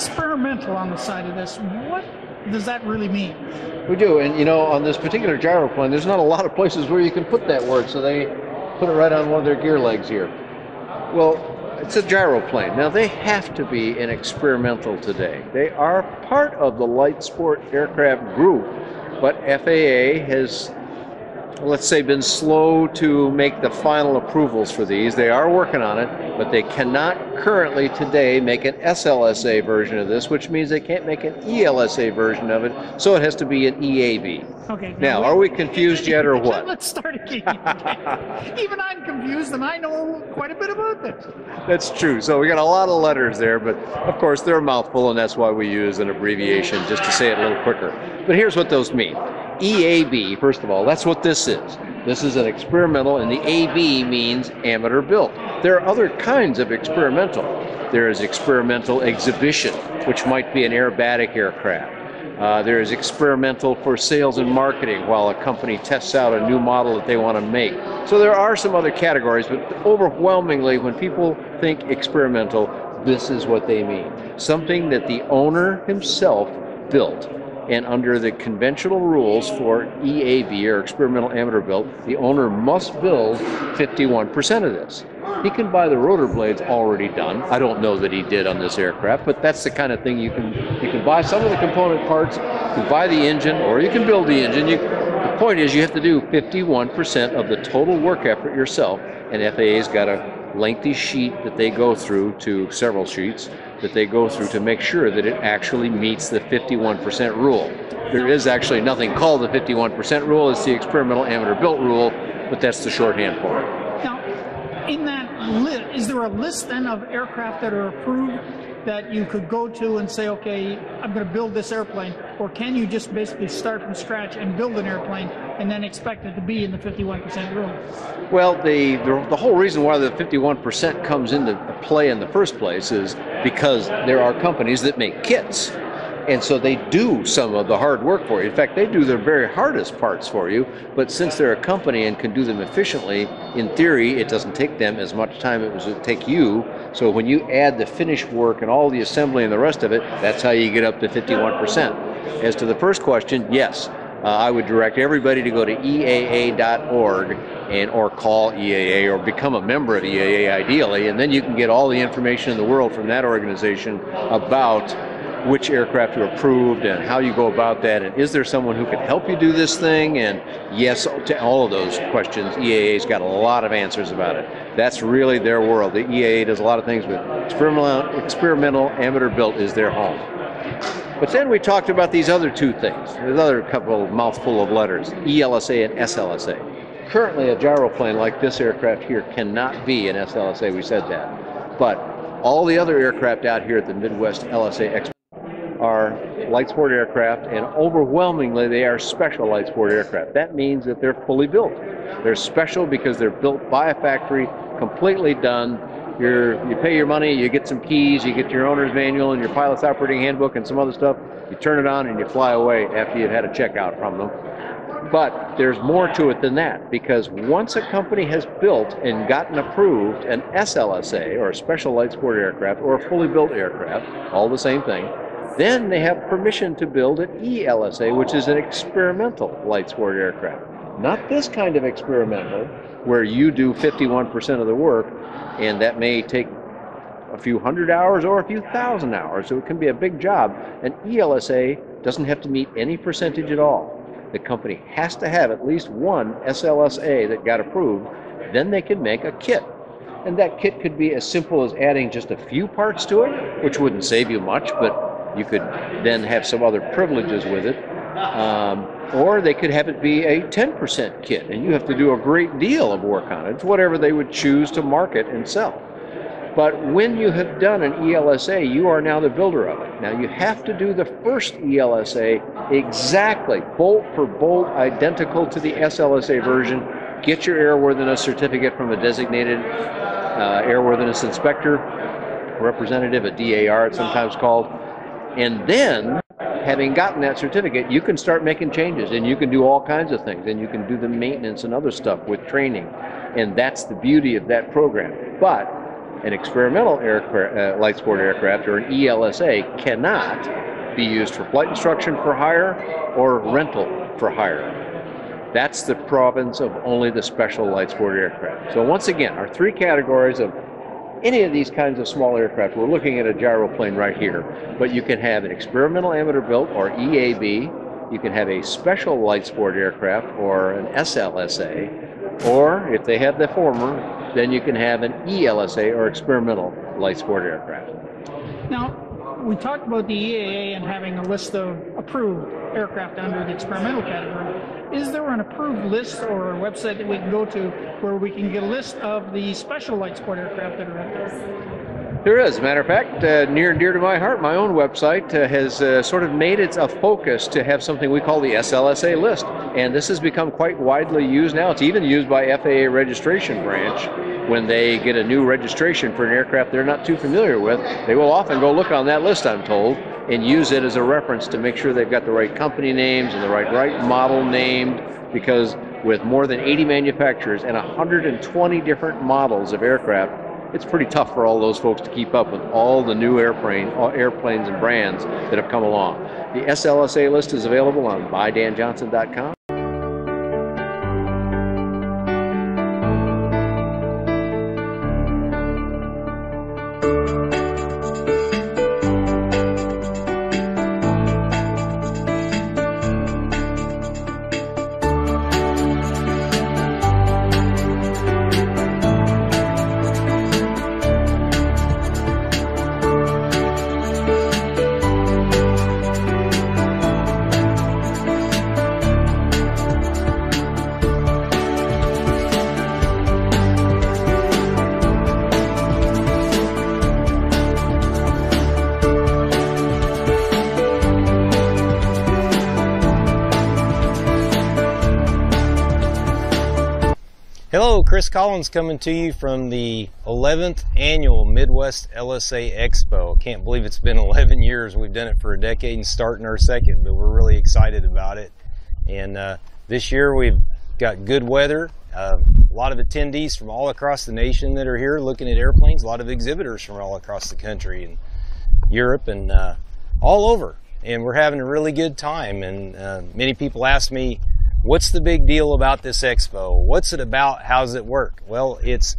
experimental on the side of this. What does that really mean? We do, and you know, on this particular gyroplane, there's not a lot of places where you can put that word, so they put it right on one of their gear legs here. Well, it's a gyroplane. Now, they have to be an experimental today. They are part of the light sport aircraft group, but FAA has let's say, been slow to make the final approvals for these. They are working on it, but they cannot currently today make an SLSA version of this, which means they can't make an ELSA version of it, so it has to be an EAB. Okay. Now, are we confused yet or what? Let's start again. Even I'm confused, and I know quite a bit about this. That's true. So we got a lot of letters there, but of course they're a mouthful, and that's why we use an abbreviation just to say it a little quicker. But here's what those mean. EAB, first of all, that's what this is. This is an experimental, and the AB means amateur built. There are other kinds of experimental. There is experimental exhibition, which might be an aerobatic aircraft. Uh, there is experimental for sales and marketing while a company tests out a new model that they want to make. So there are some other categories, but overwhelmingly, when people think experimental, this is what they mean. Something that the owner himself built and under the conventional rules for EAB or experimental amateur built, the owner must build 51% of this. He can buy the rotor blades already done. I don't know that he did on this aircraft, but that's the kind of thing you can you can buy some of the component parts, you buy the engine, or you can build the engine. You, the point is you have to do 51% of the total work effort yourself, and FAA's got a lengthy sheet that they go through to several sheets that they go through to make sure that it actually meets the 51% rule. There is actually nothing called the 51% rule, it's the experimental amateur built rule, but that's the shorthand for it. Now, in that list, is there a list then of aircraft that are approved that you could go to and say, okay, I'm going to build this airplane? Or can you just basically start from scratch and build an airplane and then expect it to be in the 51% rule? Well, the, the, the whole reason why the 51% comes into play in the first place is because there are companies that make kits. And so they do some of the hard work for you. In fact, they do their very hardest parts for you. But since they're a company and can do them efficiently, in theory, it doesn't take them as much time as it would take you. So when you add the finish work and all the assembly and the rest of it, that's how you get up to 51%. As to the first question, yes, uh, I would direct everybody to go to EAA.org and or call EAA or become a member of EAA ideally, and then you can get all the information in the world from that organization about which aircraft are approved and how you go about that, and is there someone who can help you do this thing? And yes, to all of those questions, EAA's got a lot of answers about it. That's really their world. The EAA does a lot of things with experimental, experimental amateur built is their home. But then we talked about these other two things. There's another couple mouthful of letters, ELSA and SLSA. Currently, a gyroplane like this aircraft here cannot be an SLSA. We said that. But all the other aircraft out here at the Midwest LSA Expo are light sport aircraft, and overwhelmingly they are special light sport aircraft. That means that they're fully built. They're special because they're built by a factory, completely done. You're, you pay your money, you get some keys, you get your owner's manual and your pilot's operating handbook and some other stuff. You turn it on and you fly away after you've had a checkout from them. But there's more to it than that because once a company has built and gotten approved an SLSA or a special light sport aircraft or a fully built aircraft, all the same thing, then they have permission to build an ELSA, which is an experimental light sport aircraft. Not this kind of experimental, where you do 51% of the work, and that may take a few hundred hours or a few thousand hours, so it can be a big job. An ELSA doesn't have to meet any percentage at all. The company has to have at least one SLSA that got approved, then they can make a kit. And that kit could be as simple as adding just a few parts to it, which wouldn't save you much, but you could then have some other privileges with it. Um, or they could have it be a 10% kit, and you have to do a great deal of work on it. It's whatever they would choose to market and sell. But when you have done an ELSA, you are now the builder of it. Now you have to do the first ELSA exactly, bolt for bolt, identical to the SLSA version. Get your airworthiness certificate from a designated uh, airworthiness inspector, representative, a DAR it's sometimes called. And then, having gotten that certificate, you can start making changes and you can do all kinds of things and you can do the maintenance and other stuff with training. And that's the beauty of that program. But An experimental aircraft, uh, light sport aircraft or an ELSA cannot be used for flight instruction for hire or rental for hire. That's the province of only the special light sport aircraft. So once again, our three categories of any of these kinds of small aircraft, we're looking at a gyroplane right here, but you can have an experimental amateur built or EAB, you can have a special light sport aircraft or an SLSA, or if they have the former, then you can have an ELSA or experimental light sport aircraft. Now, we talked about the EAA and having a list of approved aircraft under the experimental category. Is there an approved list or a website that we can go to where we can get a list of the special light sport aircraft that are out there? There is. Matter of fact, uh, near and dear to my heart, my own website uh, has uh, sort of made it a focus to have something we call the SLSA list. And this has become quite widely used now. It's even used by FAA registration branch when they get a new registration for an aircraft they're not too familiar with. They will often go look on that list, I'm told, and use it as a reference to make sure they've got the right company names and the right right model named because with more than 80 manufacturers and 120 different models of aircraft it's pretty tough for all those folks to keep up with all the new airplane uh, airplanes and brands that have come along. The SLSA list is available on bydanjohnson.com. Hello, Chris Collins coming to you from the 11th annual Midwest LSA Expo. Can't believe it's been 11 years. We've done it for a decade and starting our second, but we're really excited about it. And uh, this year we've got good weather, uh, a lot of attendees from all across the nation that are here looking at airplanes, a lot of exhibitors from all across the country and Europe and uh, all over. And we're having a really good time. And uh, many people ask me, What's the big deal about this expo? What's it about? How does it work? Well, it's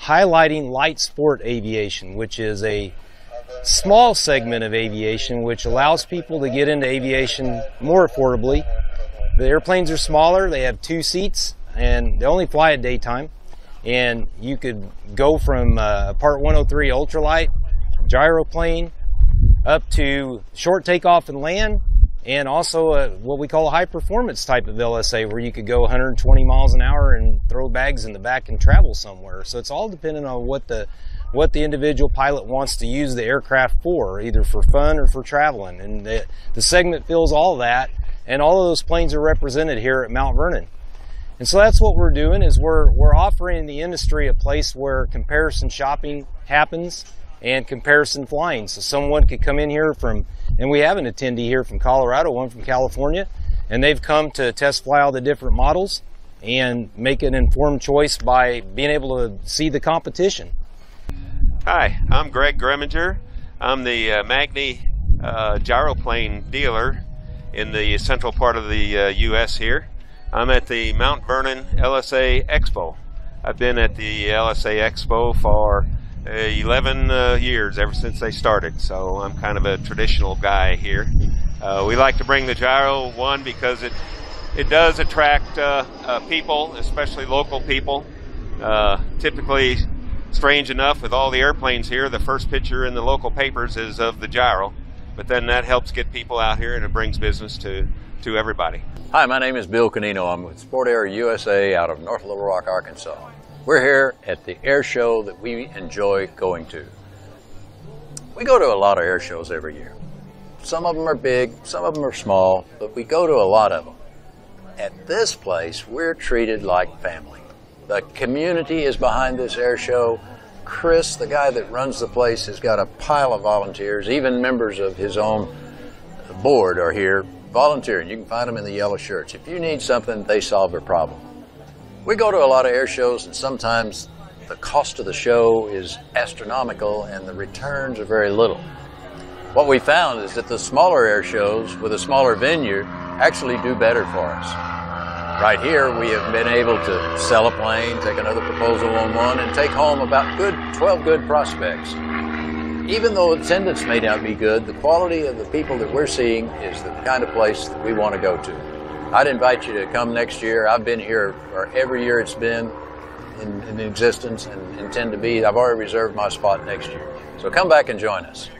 highlighting light sport aviation, which is a small segment of aviation which allows people to get into aviation more affordably. The airplanes are smaller, they have two seats, and they only fly at daytime. And you could go from uh, Part 103 ultralight, gyroplane, up to short takeoff and land, and also a, what we call a high performance type of LSA where you could go 120 miles an hour and throw bags in the back and travel somewhere. So it's all dependent on what the what the individual pilot wants to use the aircraft for, either for fun or for traveling. And the, the segment fills all that, and all of those planes are represented here at Mount Vernon. And so that's what we're doing is we're we're offering the industry a place where comparison shopping happens and comparison flying. So someone could come in here from, and we have an attendee here from Colorado, one from California, and they've come to test fly all the different models and make an informed choice by being able to see the competition. Hi, I'm Greg Greminger. I'm the uh, Magni uh, gyroplane dealer in the central part of the uh, U.S. here. I'm at the Mount Vernon LSA Expo. I've been at the LSA Expo for 11 uh, years ever since they started. So I'm kind of a traditional guy here. Uh, we like to bring the gyro one because it it does attract uh, uh people, especially local people. Uh, typically, strange enough, with all the airplanes here, the first picture in the local papers is of the gyro. But then that helps get people out here, and it brings business to to everybody. Hi, my name is Bill Canino. I'm with Sport Air USA out of North Little Rock, Arkansas. We're here at the air show that we enjoy going to. We go to a lot of air shows every year. Some of them are big, some of them are small, but we go to a lot of them. At this place, we're treated like family. The community is behind this air show. Chris, the guy that runs the place, has got a pile of volunteers. Even members of his own board are here volunteering. You can find them in the yellow shirts. If you need something, they solve your problem we go to a lot of air shows, and sometimes the cost of the show is astronomical and the returns are very little. What we found is that the smaller air shows with a smaller venue actually do better for us. Right here, we have been able to sell a plane, take another proposal on one, and take home about good 12 good prospects. Even though attendance may not be good, the quality of the people that we're seeing is the kind of place that we want to go to. I'd invite you to come next year. I've been here for every year it's been in, in existence and intend to be. I've already reserved my spot next year. So come back and join us.